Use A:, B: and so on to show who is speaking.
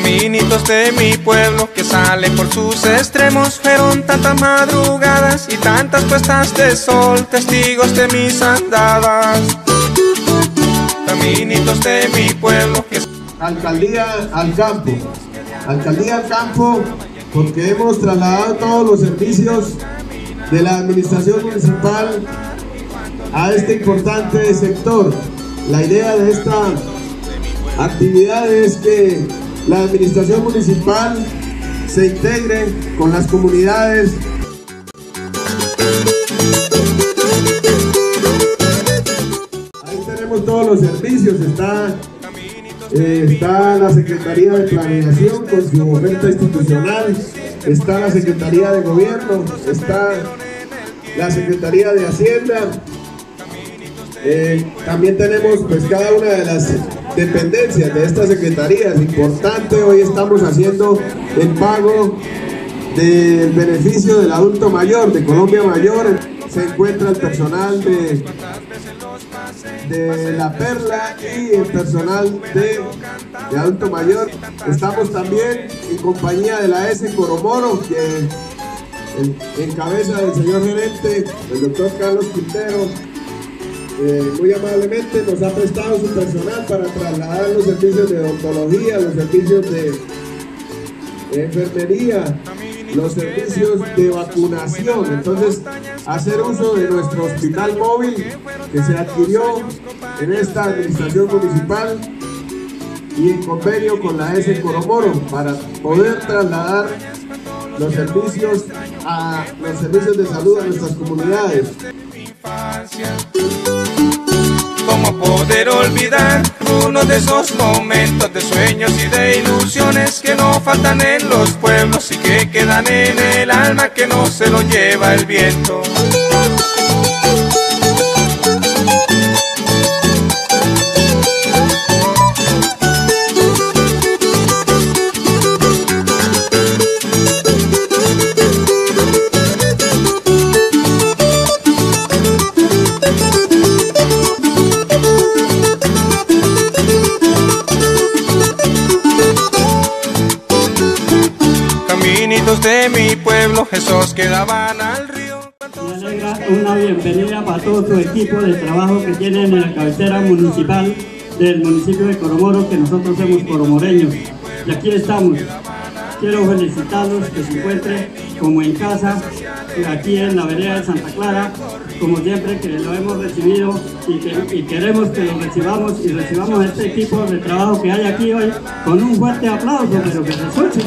A: Caminitos de mi pueblo que salen por sus extremos. Fueron tantas madrugadas y tantas puestas de sol Testigos de mis andadas. Caminitos de mi pueblo que...
B: Alcaldía al campo. Alcaldía al campo porque hemos trasladado todos los servicios de la administración municipal a este importante sector. La idea de esta actividad es que la administración municipal se integre con las comunidades. Ahí tenemos todos los servicios, está, eh, está la Secretaría de Planeación con su oferta institucional, está la Secretaría de Gobierno, está la Secretaría de Hacienda, eh, también tenemos pues cada una de las dependencias de estas secretarías. Importante, hoy estamos haciendo el pago del beneficio del adulto mayor, de Colombia Mayor. Se encuentra el personal de, de La Perla y el personal de, de adulto mayor. Estamos también en compañía de la S Coromoro, que en, en cabeza del señor gerente, el doctor Carlos Quintero, eh, muy amablemente nos ha prestado su personal para trasladar los servicios de odontología, los servicios de enfermería, los servicios de vacunación. Entonces, hacer uso de nuestro hospital móvil que se adquirió en esta administración municipal y en convenio con la S Coromoro para poder trasladar los servicios a los servicios de salud a nuestras comunidades.
A: ¿Cómo poder olvidar uno de esos momentos de sueños y de ilusiones que no faltan en los pueblos y que quedan en el alma que no se lo lleva el viento? De mi pueblo, esos que al río.
C: Me alegra una bienvenida para todo su equipo de trabajo que tienen en la cabecera municipal del municipio de Coromoro, que nosotros somos coromoreños. Y aquí estamos. Quiero felicitarlos que se encuentren como en casa, aquí en la vereda de Santa Clara, como siempre que lo hemos recibido y queremos que lo recibamos y recibamos este equipo de trabajo que hay aquí hoy con un fuerte aplauso, pero que se escuche.